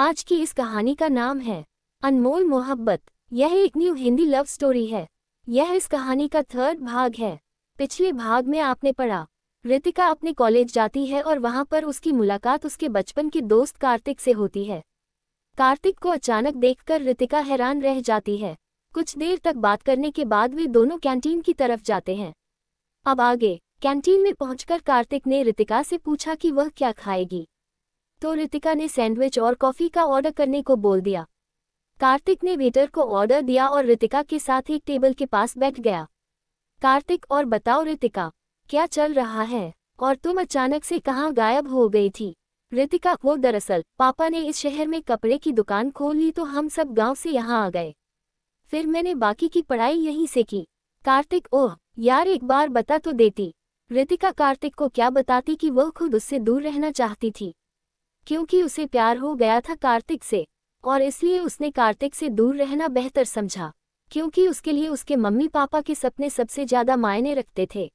आज की इस कहानी का नाम है, अनमोल मोहब्बत। यह एक न्यू हिंदी लव स्टोरी है। यह इस कहानी का थर्ड भाग है। पिछले भाग में आपने पढ़ा, रितिका अपने कॉलेज जाती है और वहाँ पर उसकी मुलाकात उसके बचपन के दोस्त कार्तिक से होती है। कार्तिक को अचानक देखकर रितिका हैरान रह जाती है। कुछ देर तक बात करने के बाद वे दोनों कैंटीन की तरफ़ जाते हैं। अब आगे कैंटीन में पहुंचकर कार्तिक ने रितिका से पूछा कि वह क्या खाएगी। तो रितिका ने सैंडविच और कॉफ़ी का ऑर्डर करने को बोल दिया। कार्तिक ने वेटर को ऑर्डर दिया और रितिका के साथ एक टेबल के पास बैठ गया। कार्तिक, और बताओ रितिका, क्या चल रहा है? और तुम अचानक से कहाँ गायब हो गई थी? रितिका, वो दरअसल, पापा ने इस शहर में कपड़े की दुकान खोल ली तो हम सब गाँव से यहाँ आ गए। फिर मैंने बाकी की पढ़ाई यहीं से की। कार्तिक, ओह, यार एक बार बता तो देती। रितिका कार्तिक को क्या बताती कि वह खुद उससे दूर रहना चाहती थी? क्योंकि उसे प्यार हो गया था कार्तिक से, और इसलिए उसने कार्तिक से दूर रहना बेहतर समझा, क्योंकि उसके लिए उसके मम्मी पापा के सपने सबसे ज़्यादा मायने रखते थे।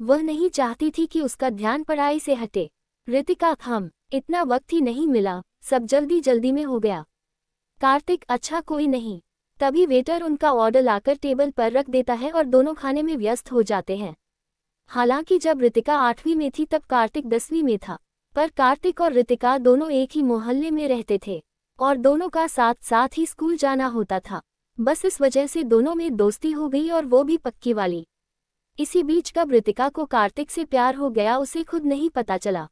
वह नहीं चाहती थी कि उसका ध्यान पढ़ाई से हटे। रितिका, हम, इतना वक्त ही नहीं मिला, सब जल्दी जल्दी में हो गया। कार्तिक अच्छा कोई नहीं। तभी वेटर उनका ऑर्डर लाकर टेबल पर रख देता है और दोनों खाने में व्यस्त हो जाते हैं। हालाँकि जब रितिका आठवीं में थी तब कार्तिक दसवीं में था। पर कार्तिक और रितिका दोनों एक ही मोहल्ले में रहते थे और दोनों का साथ साथ ही स्कूल जाना होता था। बस इस वजह से दोनों में दोस्ती हो गई और वो भी पक्की वाली। इसी बीच कब रितिका को कार्तिक से प्यार हो गया उसे खुद नहीं पता चला।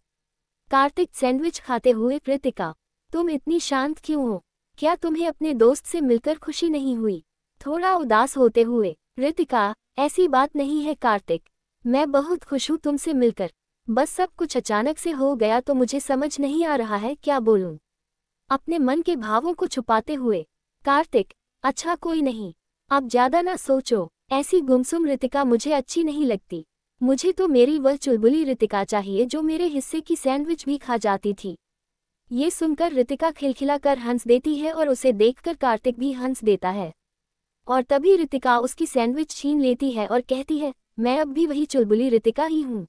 कार्तिक सैंडविच खाते हुए, रितिका, तुम इतनी शांत क्यों हो? क्या तुम्हें अपने दोस्त से मिलकर खुशी नहीं हुई? थोड़ा उदास होते हुए, रितिका, ऐसी बात नहीं है कार्तिक। मैं बहुत खुश हूँ तुमसे मिलकर। बस सब कुछ अचानक से हो गया तो मुझे समझ नहीं आ रहा है क्या बोलूँ। अपने मन के भावों को छुपाते हुए, कार्तिक अच्छा कोई नहीं, आप ज़्यादा ना सोचो, ऐसी गुमसुम रितिका मुझे अच्छी नहीं लगती। मुझे तो मेरी वह चुलबुली रितिका चाहिए जो मेरे हिस्से की सैंडविच भी खा जाती थी। ये सुनकर रितिका खिलखिला कर हंस देती है और उसे देखकर कार्तिक भी हंस देता है। और तभी रितिका उसकी सैंडविच छीन लेती है और कहती है, मैं अब भी वही चुलबुली रितिका ही हूँ।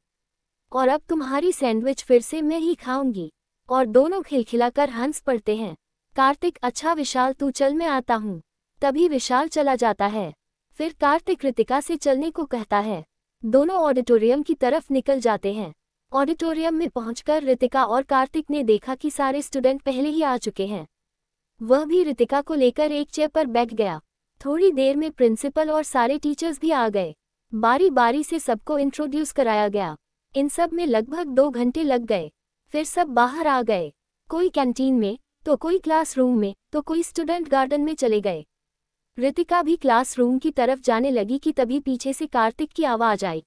और अब तुम्हारी सैंडविच फिर से मैं ही खाऊँगी। और दोनों खिलखिलाकर हंस पड़ते हैं। कार्तिक अच्छा विशाल, तू चल, मैं आता हूँ। तभी विशाल चला जाता है। फिर कार्तिक कृतिका से चलने को कहता है। दोनों ऑडिटोरियम की तरफ़ निकल जाते हैं। ऑडिटोरियम में पहुंचकर रितिका और कार्तिक ने देखा कि सारे स्टूडेंट पहले ही आ चुके हैं। वह भी रितिका को लेकर एक चेयर पर बैठ गया। थोड़ी देर में प्रिंसिपल और सारे टीचर्स भी आ गए। बारी बारी से सबको इंट्रोड्यूस कराया गया। इन सब में लगभग दो घंटे लग गए। फिर सब बाहर आ गए। कोई कैंटीन में तो कोई क्लासरूम में तो कोई स्टूडेंट गार्डन में चले गए। रितिका भी क्लासरूम की तरफ़ जाने लगी कि तभी पीछे से कार्तिक की आवाज़ आई।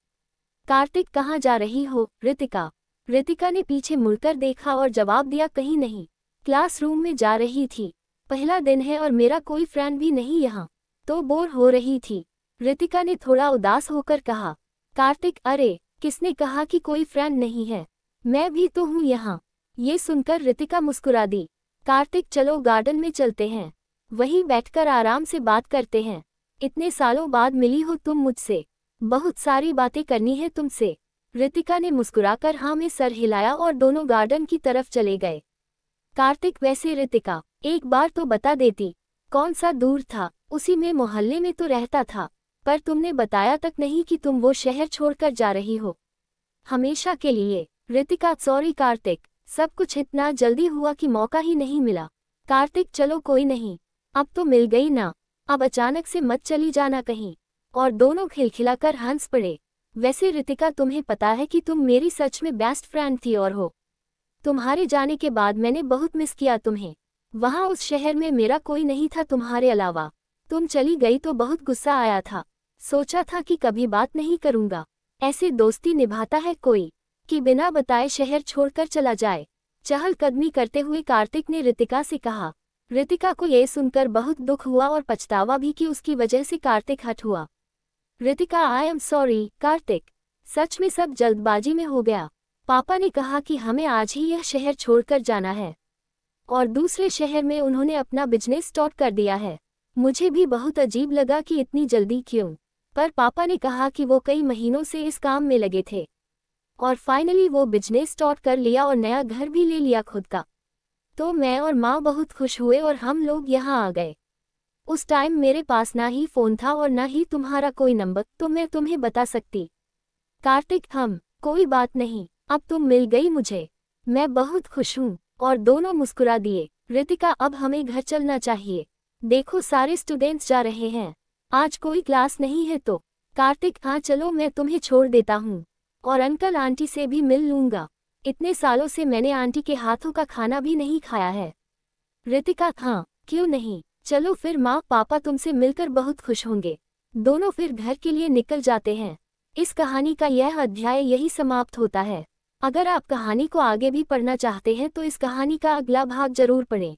कार्तिक, कहाँ जा रही हो, रितिका? रितिका ने पीछे मुड़कर देखा और जवाब दिया, कहीं नहीं। क्लासरूम में जा रही थी। पहला दिन है और मेरा कोई फ्रेंड भी नहीं यहाँ। तो बोर हो रही थी। रितिका ने थोड़ा उदास होकर कहा, कार्तिक, अरे किसने कहा कि कोई फ्रेंड नहीं है? मैं भी तो हूँ यहाँ। ये सुनकर रितिका मुस्कुरा दी। कार्तिक, चलो गार्डन में चलते हैं। वहीं बैठकर आराम से बात करते हैं। इतने सालों बाद मिली हो तुम मुझसे। बहुत सारी बातें करनी है तुमसे। रितिका ने मुस्कुराकर हाँ में सर हिलाया और दोनों गार्डन की तरफ़ चले गए। कार्तिक, वैसे रितिका, एक बार तो बता देती। कौन सा दूर था? उसी में मोहल्ले में तो रहता था। पर तुमने बताया तक नहीं कि तुम वो शहर छोड़कर जा रही हो। हमेशा के लिए, ऋतिका, सॉरी कार्तिक, सब कुछ इतना जल्दी हुआ कि मौका ही नहीं मिला। कार्तिक, चलो कोई नहीं, अब तो मिल गई ना, अब अचानक से मत चली जाना कहीं। और दोनों खिलखिलाकर हंस पड़े। वैसे ऋतिका, तुम्हें पता है कि तुम मेरी सच में बेस्ट फ्रेंड थी और हो। तुम्हारे जाने के बाद मैंने बहुत मिस किया तुम्हें। वहाँ उस शहर में मेरा कोई नहीं था तुम्हारे अलावा। तुम चली गई तो बहुत गुस्सा आया था। सोचा था कि कभी बात नहीं करूँगा। ऐसे दोस्ती निभाता है कोई, कि बिना बताए शहर छोड़कर चला जाए। चहल कदमी करते हुए कार्तिक ने रितिका से कहा, रितिका को यह सुनकर बहुत दुख हुआ और पछतावा भी कि उसकी वजह से कार्तिक हट हुआ। Ritika I am sorry Kartik. सच में सब जल्दबाजी में हो गया। पापा ने कहा कि हमें आज ही यह शहर छोड़कर जाना है। और दूसरे शहर में उन्होंने अपना बिज़नेस स्टार्ट कर दिया है। मुझे भी बहुत अजीब लगा कि इतनी जल्दी क्यों? पर पापा ने कहा कि वो कई महीनों से इस काम में लगे थे। और फाइनली वो बिज़नेस स्टार्ट कर लिया और नया घर भी ले लिया खुद का। तो मैं और माँ बहुत खुश हुए और हम लोग यहाँ आ गए। उस टाइम मेरे पास ना ही फ़ोन था और ना ही तुम्हारा कोई नंबर तो मैं तुम्हें बता सकती। कार्तिक, हम, कोई बात नहीं, अब तुम मिल गई मुझे। मैं बहुत खुश हूँ, और दोनों मुस्कुरा दिए, रितिका, अब हमें घर चलना चाहिए। देखो सारे स्टूडेंट्स जा रहे हैं। आज कोई क्लास नहीं है तो। कार्तिक हाँ चलो मैं तुम्हें छोड़ देता हूँ। और अंकल आंटी से भी मिल लूँगा। इतने सालों से मैंने आंटी के हाथों का खाना भी नहीं खाया है। रितिका हाँ क्यों नहीं? चलो फिर माँ, पापा तुमसे मिलकर बहुत खुश होंगे। दोनों फिर घर के लिए निकल जाते हैं। इस कहानी का यह अध्याय यही समाप्त होता है। अगर आप कहानी को आगे भी पढ़ना चाहते हैं तो इस कहानी का अगला भाग ज़रूर पढ़ें।